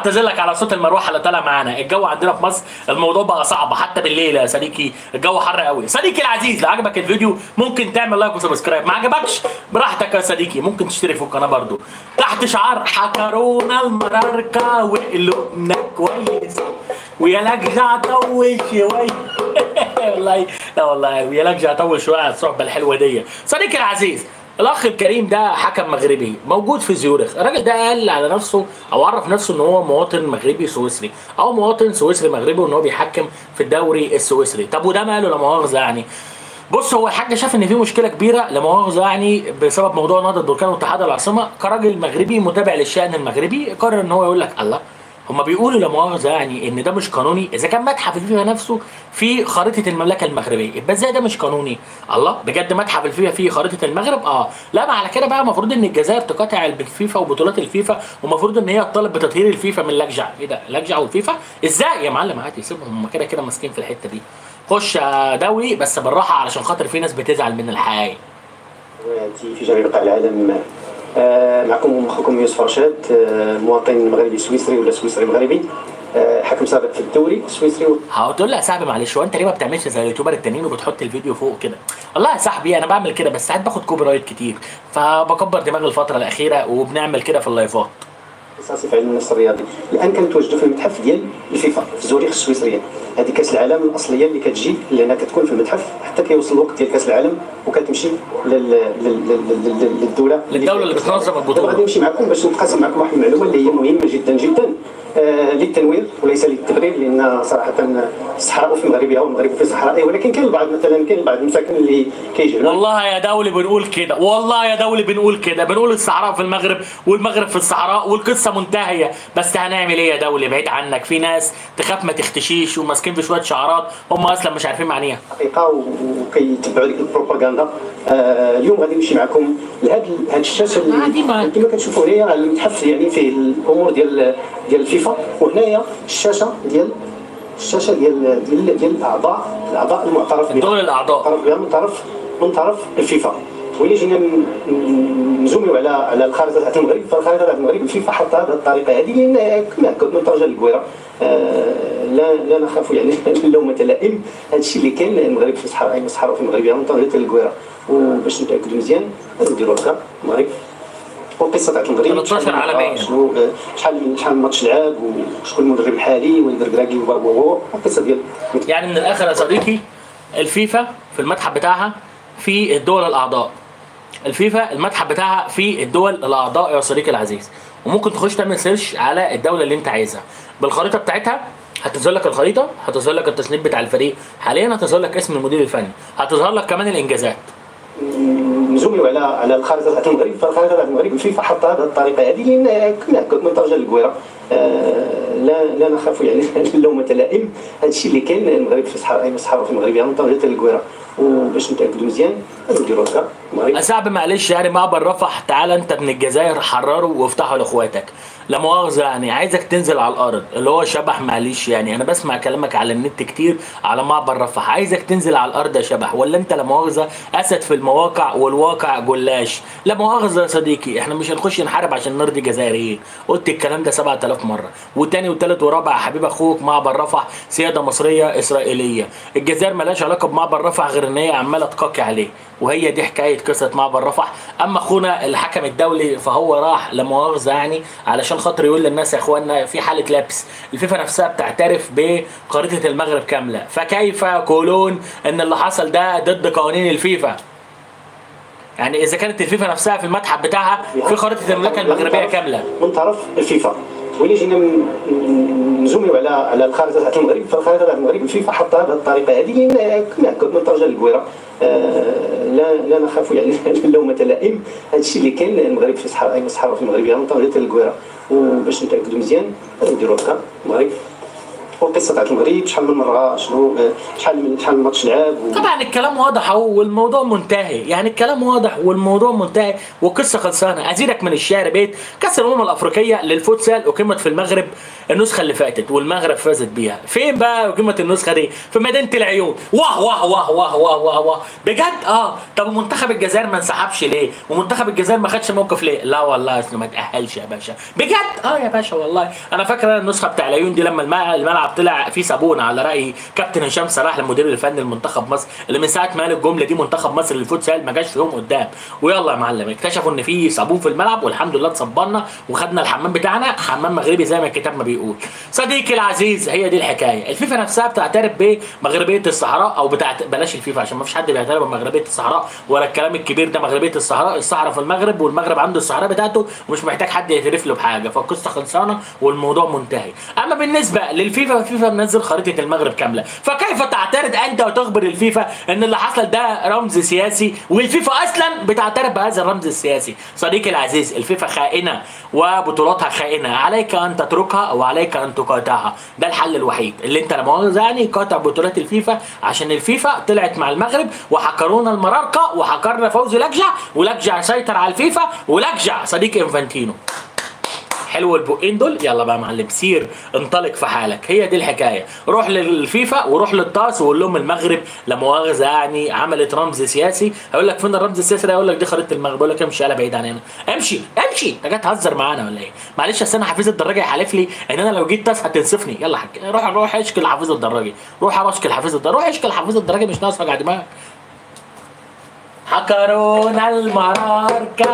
اعتذر لك على صوت المروحة اللي طالع معانا. الجو عندنا في مصر الموضوع بقى صعب حتى بالليل يا صديقي. الجو حر قوي. صديقي العزيز لو عجبك الفيديو ممكن تعمل like و subscribe. ما عجبكش براحتك يا صديقي. ممكن تشترك في القناة برضو. تحت شعار حكرونا المراركه وقلوبنا كويس ويا لجع طول شوية والله لا والله ويا لجع طول شوية على الصحبه الحلوه دي. صديقي العزيز الأخ الكريم ده حكم مغربي موجود في زيورخ. الراجل ده قال على نفسه أو عرف نفسه إن هو مواطن مغربي سويسري أو مواطن سويسري مغربي وإن هو بيحكم في الدوري السويسري. طب وده ماله؟ لا مؤاخذة يعني. بص هو الحاج شاف إن في مشكلة كبيرة لا مؤاخذة يعني بسبب موضوع نهضة البركان واتحاد العاصمة. كراجل مغربي متابع للشأن المغربي قرر إن هو يقول لك الله هما بيقولوا لا مؤاخذة يعني إن ده مش قانوني. إذا كان متحف الفيفا نفسه في خريطة المملكة المغربية. يبقى إزاي ده مش قانوني؟ الله بجد متحف الفيفا فيه خريطة المغرب؟ آه. لا ما على كده بقى المفروض إن الجزائر تقاطع الفيفا وبطولات الفيفا ومفروض إن هي تطالب بتطهير الفيفا من لجع إيه ده؟ لجع والفيفا إزاي يا معلم؟ عادي سيبهم هما كده كده ماسكين في الحتة دي. خش يا دولي بس بالراحة علشان خاطر في ناس بتزعل من حياتي في العالم معكم أخوكم يوسف رشاد آه، مواطن مغربي سويسري ولا سويسري مغربي. آه، حكم سابق في الدوري السويسري هتقول لا يا صاحبي معلش هو أنت ليه ما بتعملش زي ال YouTuber التانيين وبتحط الفيديو فوق كده؟ والله يا صاحبي أنا بعمل كده بس ساعات باخد copyright كتير فبكبر دماغي الفترة الأخيرة وبنعمل كده في اللايفات. اختصاصي في علم النفس الرياضي. الآن كنتواجدوا في المتحف ديال الفيفا في زوريخ السويسرية. هذه كأس العالم الأصلية اللي كتجي لهنا كتكون في المتحف حتى كيوصل الوقت ديال كأس العالم وكتمشي لل... لل... لل... لل... للدولة للدولة اللي بتنظم دابا البطولة. غادي نمشي معكم باش نتقاسم معكم واحد المعلومة اللي هي مهمة جدا جدا. للتنوير وليس للتبرير لأن صراحة الصحراء في المغرب أو المغرب في صحراء ولكن كاين البعض مثلا كاين بعض المساكن اللي كيجهلوا والله يا دولي بنقول كده والله يا دولي بنقول كده. بنقول الصحراء في المغرب والمغرب في الصحراء والقصة منتهية. بس هنعمل إيه يا دولي بعيد عنك. في ناس تخاف ما تختشيش وماسكين في شوية شعارات هم أصلا مش عارفين معنيها. حقيقة وكيتبعوا ديك البروباغندا. آه اليوم غادي نمشي معكم لهاد هاد الشاشة اللي كما كتشوفوا على المتحف يعني فيه الأمور ديال ديال الفيفا. وهنايا الشاشة ديال الشاشة ديال ديال ديال الأعضاء الأعضاء المعترف بها. دول الاعضاء من طرف من طرف الفيفا. وإلا جينا نزوميو على على الخارطه تاع المغرب. فالخارطه تاع المغرب الفيفا حطها بهذه الطريقة. هذه لأن كما كنت من طرجه الكويره آه لا لا نخاف يعني اللومه لائم. هذا الشيء اللي كاين المغرب في الصحراء الصحراء في المغرب يعني من طرجه الكويرة. وباش نتاكدوا مزيان نديروا هكا المغرب والقصة تاع المغرب 13 شحال من- عالميا. شنو شحال شحال ماتش لعاب وشكون المدرب الحالي والكركراكي و و و القصة ديال يعني من الآخر يا صديقي الفيفا في المتحف بتاعها في الدول الأعضاء. الفيفا المتحف بتاعها في الدول الأعضاء يا صديقي العزيز. وممكن تخش تعمل search على الدولة اللي انت عايزها. بالخريطة بتاعتها هتظهر لك الخريطة هتظهر لك التصنيف بتاع الفريق. حاليا هتظهر لك اسم المدير الفني. هتظهر لك كمان الإنجازات. نزوميو على على الخارطه تاع المغرب. فالخارطه تاع المغرب الفيفا حطها بهذه الطريقة هذه لأن كما كنت من طنجة للكويرة. آه لا لا نخاف يعني اللومه لائم هذا الشيء اللي كاين المغرب في الصحراء اي الصحراء في المغرب يعني طرجه الكويرة. وباش نتأكدوا مزيان نديروا هكا المغرب. صاحبي معلش يعني معبر رفح تعالى أنت من الجزائر حرره وافتحه لأخواتك. لا مؤاخذة يعني عايزك تنزل على الأرض اللي هو شبح معلش يعني. أنا بسمع كلامك على النت كتير على معبر رفح. عايزك تنزل على الأرض يا شبح. ولا أنت لا مؤاخذة؟ أسد في المواقع والواقع جلاش. لا مؤاخذة يا صديقي. إحنا مش هنخش نحارب عشان نرضي جزائريين قلت الكلام ده 7000 مرة. وتاني وتالت ورابع حبيب أخوك معبر رفح سيادة مصرية إسرائيلية. الجزائر ملهاش علاقة بمعبر رفح غير إن هي عمالة تقاكي عليه. وهي دي حكاية قصة معبر رفح. أما أخونا الحكم الدولي فهو راح لا مؤاخذة يعني علشان خاطر يقول للناس يا اخوانا في حالة لبس. الفيفا نفسها بتعترف بخريطة المغرب كاملة. فكيف يقولون إن اللي حصل ده ضد قوانين الفيفا؟ يعني إذا كانت الفيفا نفسها في المتحف بتاعها في خريطة المملكة المغربية كاملة. من طرف الفيفا. وإلا جينا نزوميو على على الخارطه تاع المغرب. فالخارطه تاع المغرب الفيفا حطها بهذه الطريقة هذه لأن كنت من طرجة آه لا لا نخاف يعني اللومه لائم. هذا الشيء اللي كاين المغرب في الصحراء اي الصحراء في المغرب يعني من طرجة وباش نتأكدوا مزيان نديروا هكا المغرب. والقصة تاعت المغرب شحال من مرة شنو شحال من شحال من ماتش لعب و- طبعا الكلام واضح والموضوع منتهي. يعني الكلام واضح والموضوع منتهي والقصة خلصانه أزيدك من الشعر بيت. كأس الأمم الأفريقية للفوتسال اقيمت في المغرب النسخة اللي فاتت والمغرب فازت بيها. فين بقى اقيمت النسخة دي؟ في مدينة العيون. واه واه واه واه واه واه, واه. بجد؟ آه. طب ومنتخب الجزائر ما انسحبش ليه؟ ومنتخب الجزائر ما خدش موقف ليه؟ لا والله ما تأهلش يا باشا. بجد؟ آه يا باشا والله. أنا فاكر النسخة بتاع العيون دي لما الملعب, الملعب طلع فيه صابونه على رأي كابتن هشام صلاح المدير الفني لمنتخب مصر اللي من ساعة ما قال الجملة دي منتخب مصر للفوتسال ما جاش في يوم قدام. ويلا يا معلم اكتشفوا إن في صابون في الملعب والحمد لله اتصبرنا وخدنا الحمام بتاعنا. حمام مغربي زي ما الكتاب ما بيقول. صديقي العزيز هي دي الحكاية. الفيفا نفسها بتعترف بمغربيه الصحراء أو بتاعت بلاش الفيفا عشان ما فيش حد بيعترف بمغربية الصحراء ولا الكلام الكبير ده. مغربية الصحراء الصحراء في المغرب والمغرب عنده الصحراء بتاعته ومش محتاج حد يعترف له بحاجة فالقصة خلصانة والموضوع منتهي. أما بالنسبة للفيفا فيفا منزل خريطة المغرب كاملة. فكيف تعترض أنت وتخبر الفيفا إن اللي حصل ده رمز سياسي؟ والفيفا أصلا بتعترف بهذا الرمز السياسي. صديقي العزيز الفيفا خائنة وبطولاتها خائنة. عليك أن تتركها وعليك أن تقاطعها. ده الحل الوحيد. اللي أنت مؤاخذة يعني قاطع بطولات الفيفا عشان الفيفا طلعت مع المغرب وحكرونا المرارقة وحكرنا فوزي لجع ولجع سيطر على الفيفا ولجع صديق إنفانتينو. حلو البقين دول. يلا بقى يا معلم سير انطلق في حالك. هي دي الحكاية. روح للفيفا وروح للطاس وقول لهم المغرب لا مؤاخذة يعني عملت رمز سياسي. هيقول لك فين الرمز السياسي ده؟ يقول لك دي خريطة المغرب. يقول لك امشي يلا بعيد عن هنا. امشي امشي. انت جاي تهزر معانا ولا إيه؟ معلش اصل أنا حفيظ الدراجي حالف لي ان أنا لو جيت طاس هتنصفني يلا حك... روح روح اشكي لحفيظ الدراجي روح يا اشكي لحفيظ الدراجي روح اشكي لحفيظ الدراجي مش ناقص وجع دماغ حكرونا المراركة.